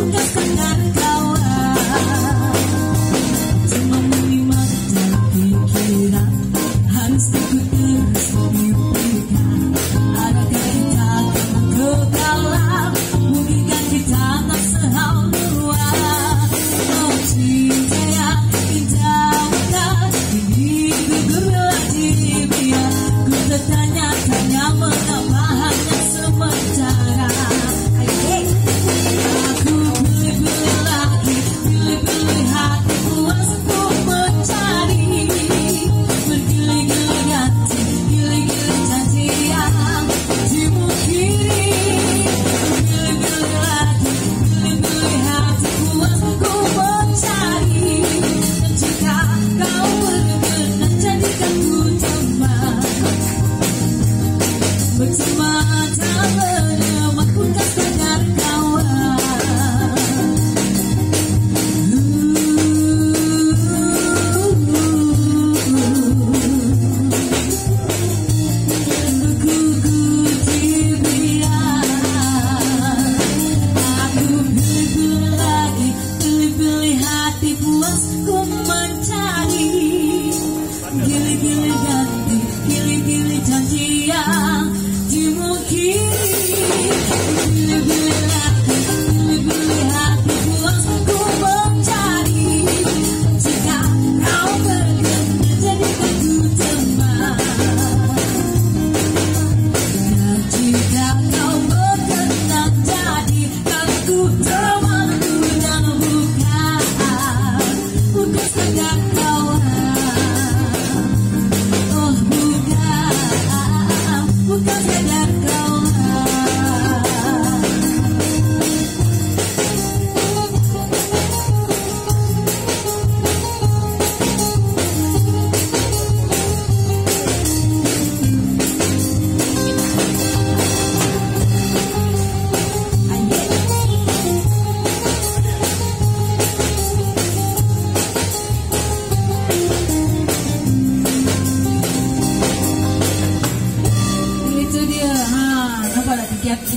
Nunca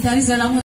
gitaris dalam